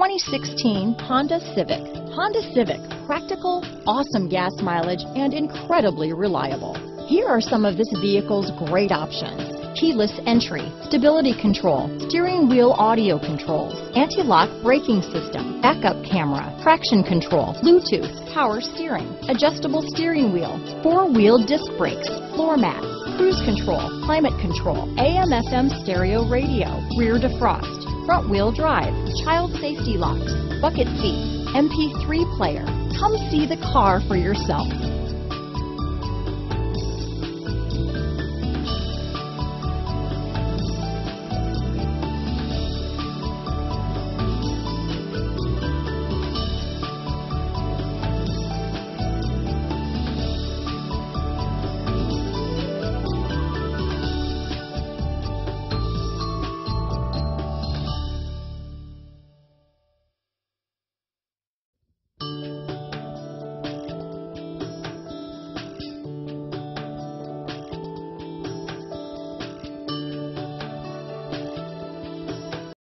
2016 Honda Civic. Honda Civic, practical, awesome gas mileage, and incredibly reliable. Here are some of this vehicle's great options. Keyless entry, stability control, steering wheel audio controls, anti-lock braking system, backup camera, traction control, Bluetooth, power steering, adjustable steering wheel, four-wheel disc brakes, floor mats, cruise control, climate control, AM FM stereo radio, rear defrost, front wheel drive, child safety locks, bucket seats, MP3 player. Come see the car for yourself.